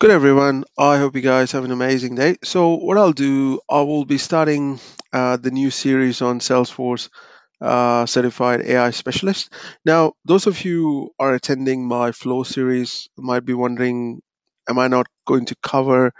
Good everyone. I hope you guys have an amazing day. So what I'll do, I will be starting uh, the new series on Salesforce uh, Certified AI Specialist. Now, those of you are attending my Flow series might be wondering, am I not going to cover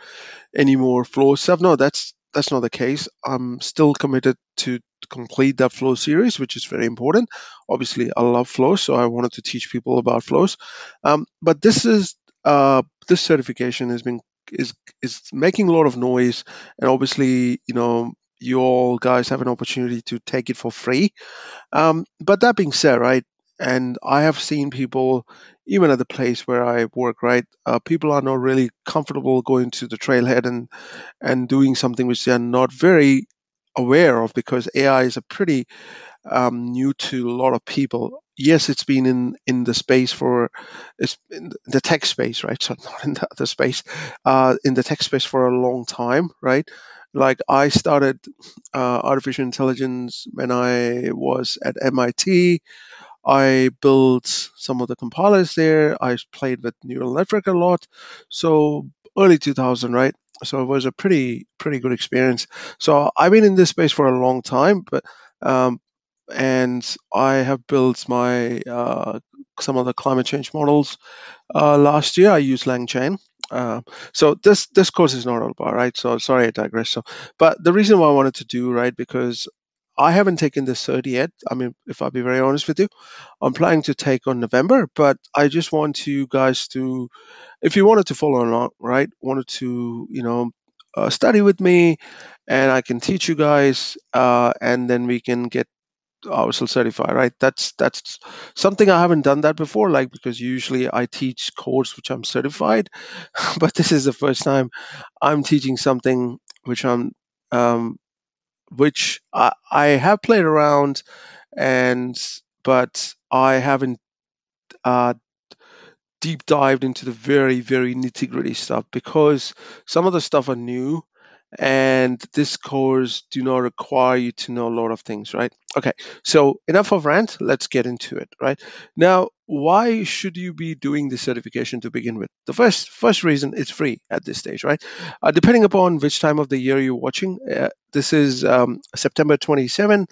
any more Flow stuff? No, that's that's not the case. I'm still committed to complete that Flow series, which is very important. Obviously, I love Flow, so I wanted to teach people about flows. Um, but this is uh, this certification has been is is making a lot of noise, and obviously, you know, you all guys have an opportunity to take it for free. Um, but that being said, right, and I have seen people, even at the place where I work, right, uh, people are not really comfortable going to the trailhead and and doing something which they are not very aware of because AI is a pretty um, new to a lot of people. Yes, it's been in in the space for the tech space, right? So not in the other space, uh, in the tech space for a long time, right? Like I started uh, artificial intelligence when I was at MIT. I built some of the compilers there. I played with neural network a lot. So early 2000, right? So it was a pretty pretty good experience. So I've been in this space for a long time, but um, and I have built my uh, some of the climate change models. Uh, last year, I used LangChain. Uh, so this this course is not all about right. So sorry, I digress. So, but the reason why I wanted to do right because I haven't taken the cert yet. I mean, if I'll be very honest with you, I'm planning to take on November, but I just want you guys to, if you wanted to follow along, right, wanted to, you know, uh, study with me, and I can teach you guys, uh, and then we can get ourselves certified, right? That's that's something I haven't done that before, like because usually I teach course which I'm certified, but this is the first time I'm teaching something which I'm um, which I, I have played around and but I haven't uh, deep dived into the very very nitty gritty stuff because some of the stuff are new and this course do not require you to know a lot of things right? Okay so enough of rant let's get into it right? Now why should you be doing this certification to begin with? The first first reason it's free at this stage right? Uh, depending upon which time of the year you're watching uh, this is um, september 27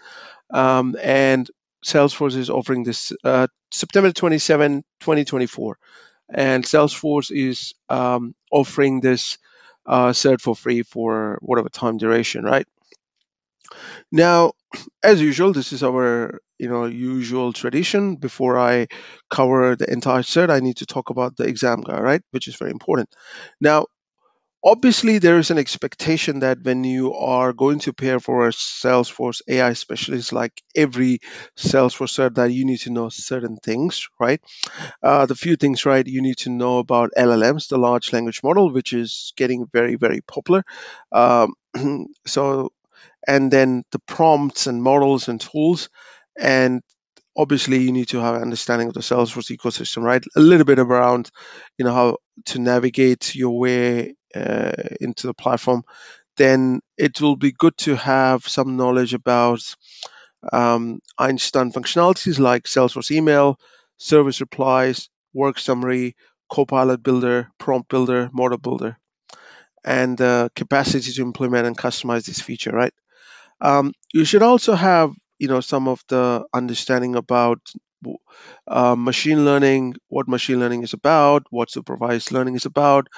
um, and salesforce is offering this uh, september 27 2024 and salesforce is um, offering this uh, cert for free for whatever time duration, right? Now, as usual, this is our you know usual tradition. Before I cover the entire cert, I need to talk about the exam guide, right? Which is very important. Now, obviously there is an expectation that when you are going to pair for a salesforce ai specialist like every salesforce that you need to know certain things right? Uh, the few things right you need to know about llms the large language model which is getting very very popular. Um, so and then the prompts and models and tools and obviously you need to have an understanding of the salesforce ecosystem right? A little bit around you know how to navigate your way uh, into the platform, then it will be good to have some knowledge about um, Einstein functionalities like Salesforce email, service replies, work summary, Copilot builder, prompt builder, model builder, and uh, capacity to implement and customize this feature, right? Um, you should also have, you know, some of the understanding about uh, machine learning, what machine learning is about, what supervised learning is about,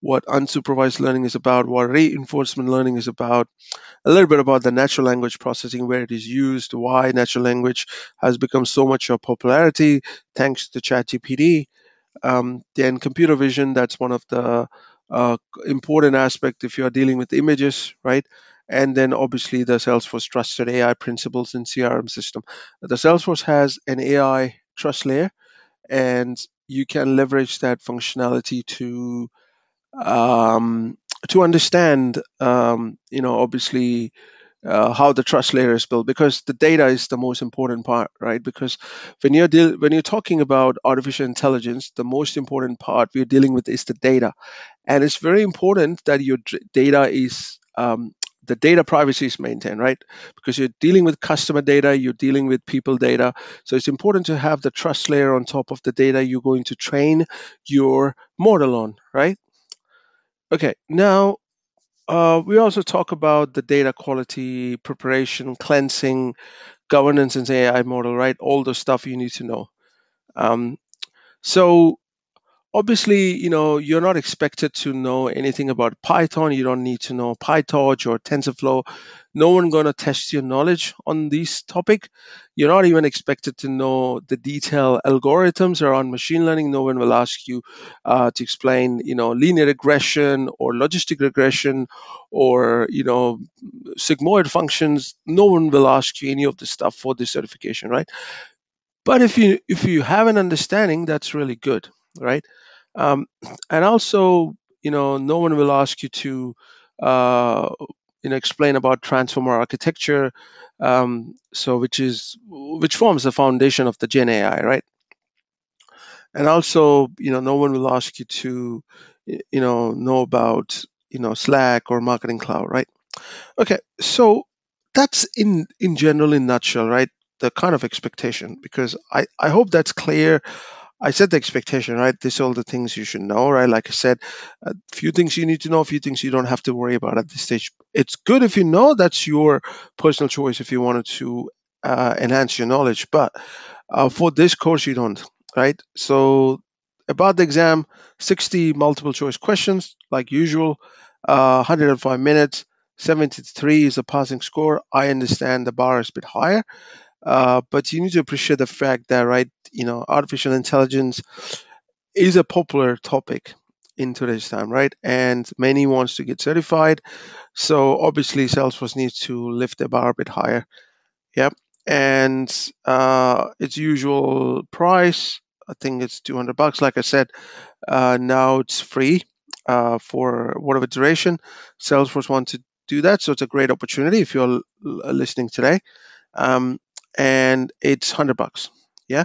what unsupervised learning is about, what reinforcement learning is about, a little bit about the natural language processing, where it is used, why natural language has become so much of popularity thanks to ChatGPT. Um, then computer vision, that's one of the uh, important aspect if you are dealing with images, right? And then obviously the Salesforce trusted AI principles in CRM system. The Salesforce has an AI trust layer, and you can leverage that functionality to um, to understand, um, you know, obviously uh, how the trust layer is built because the data is the most important part, right? Because when you're deal- when you're talking about artificial intelligence, the most important part we're dealing with is the data, and it's very important that your d- data is um, the data privacy is maintained, right? Because you're dealing with customer data, you're dealing with people data. So it's important to have the trust layer on top of the data you're going to train your model on, right? Okay, now uh, we also talk about the data quality, preparation, cleansing, governance and AI model, right? All the stuff you need to know. Um, so obviously, you know, you're not expected to know anything about Python. You don't need to know PyTorch or TensorFlow. No one going to test your knowledge on this topic. You're not even expected to know the detailed algorithms around machine learning. No one will ask you uh, to explain, you know, linear regression or logistic regression or, you know, sigmoid functions. No one will ask you any of this stuff for this certification, right? But if you if you have an understanding, that's really good, right? Um, and also, you know, no one will ask you to, uh, you know, explain about transformer architecture, um, so which is which forms the foundation of the Gen AI, right? And also, you know, no one will ask you to, you know, know about, you know, Slack or Marketing Cloud, right? Okay, so that's in in general, in nutshell, right? The kind of expectation, because I I hope that's clear I set the expectation, right? These are all the things you should know, right? Like I said, a few things you need to know, a few things you don't have to worry about at this stage. It's good if you know. That's your personal choice if you wanted to uh, enhance your knowledge. But uh, for this course, you don't, right? So about the exam, 60 multiple choice questions, like usual, uh, 105 minutes. 73 is a passing score. I understand the bar is a bit higher. Uh, but you need to appreciate the fact that, right, you know, artificial intelligence is a popular topic in today's time, right? And many wants to get certified. So obviously, Salesforce needs to lift the bar a bit higher. Yep. And uh, its usual price, I think it's 200 bucks. Like I said, uh, now it's free uh, for whatever duration. Salesforce wants to do that, so it's a great opportunity if you're listening today. Um, and it's 100 bucks. Yeah.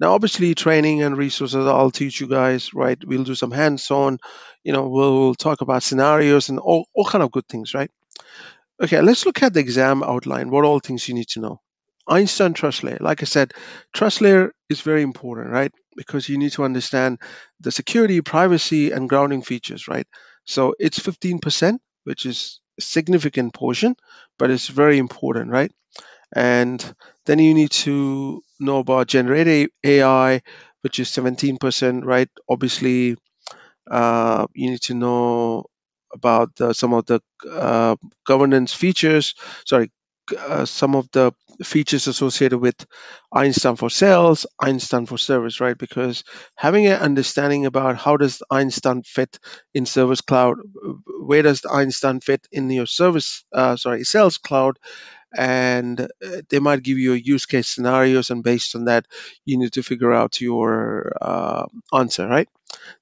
Now, obviously, training and resources, I'll teach you guys, right? We'll do some hands on, you know, we'll talk about scenarios and all, all kind of good things, right? Okay, let's look at the exam outline, what all things you need to know. Einstein trust layer. Like I said, trust layer is very important, right? Because you need to understand the security, privacy, and grounding features, right? So it's 15%, which is a significant portion, but it's very important, right? And then you need to know about generative AI, which is 17%, right? Obviously, uh, you need to know about the, some of the uh, governance features, sorry, uh, some of the features associated with Einstein for sales, Einstein for service, right? Because having an understanding about how does Einstein fit in Service Cloud, where does Einstein fit in your service, uh, sorry, Sales Cloud, and uh, they might give you a use case scenarios, and based on that, you need to figure out your uh, answer, right?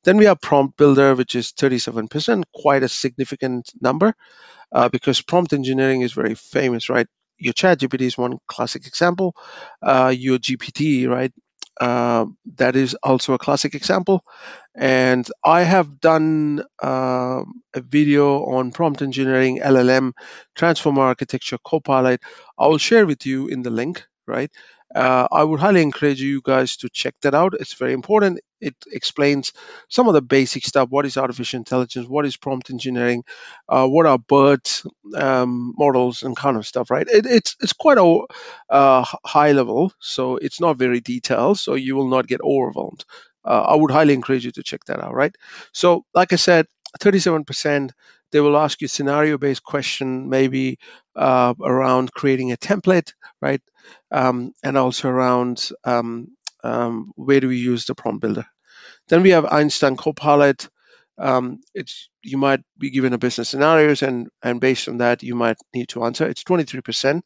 Then we have prompt builder, which is 37%, quite a significant number uh, because prompt engineering is very famous, right? Your ChatGPT is one classic example. Uh, your GPT, right? Uh, that is also a classic example. And I have done uh, a video on prompt engineering, LLM, transformer architecture, Copilot. I will share with you in the link, right? Uh, I would highly encourage you guys to check that out. It's very important. It explains some of the basic stuff. What is artificial intelligence? What is prompt engineering? Uh, what are BERT um, models and kind of stuff, right? It, it's it's quite a uh, high level, so it's not very detailed, so you will not get overwhelmed. Uh, I would highly encourage you to check that out, right? So, like I said, 37%. They will ask you scenario-based question, maybe uh, around creating a template, right? Um, and also around um, um, where do we use the prompt builder. Then we have Einstein Copilot. Um, it's you might be given a business scenarios, and and based on that, you might need to answer. It's 23%,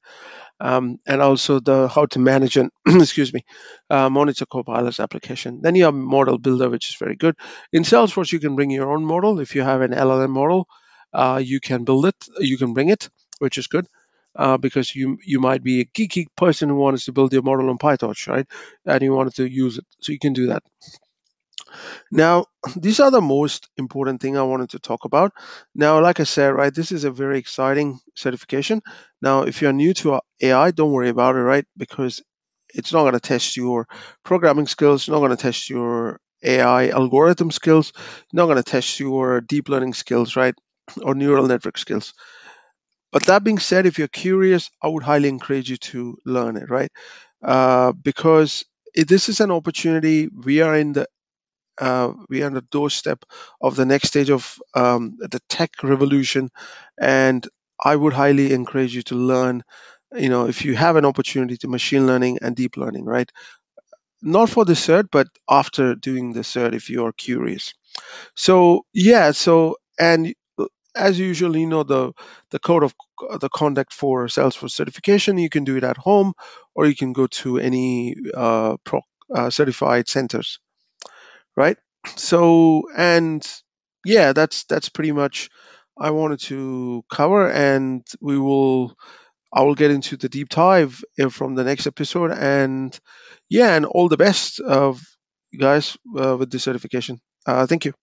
um, and also the how to manage and excuse me, uh, monitor Copilot's application. Then you have Model Builder, which is very good. In Salesforce, you can bring your own model. If you have an LLM model, uh, you can build it. You can bring it, which is good. Uh, because you you might be a geeky person who wants to build your model on PyTorch, right? And you wanted to use it, so you can do that. Now, these are the most important thing I wanted to talk about. Now, like I said, right, this is a very exciting certification. Now, if you're new to AI, don't worry about it, right? Because it's not going to test your programming skills, not going to test your AI algorithm skills, not going to test your deep learning skills, right? Or neural network skills. But that being said, if you're curious, I would highly encourage you to learn it, right? Uh, because this is an opportunity. We are in the uh, we are on the doorstep of the next stage of um, the tech revolution, and I would highly encourage you to learn. You know, if you have an opportunity to machine learning and deep learning, right? Not for the cert, but after doing the cert, if you are curious. So yeah, so and as usual, you know the the code of the conduct for Salesforce certification. You can do it at home, or you can go to any uh, pro, uh, certified centers, right? So and yeah, that's that's pretty much I wanted to cover, and we will I will get into the deep dive uh, from the next episode, and yeah, and all the best of you guys uh, with the certification. Uh, thank you.